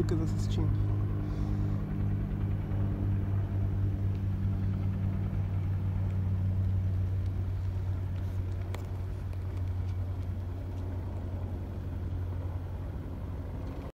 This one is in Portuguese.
Lucas assistindo.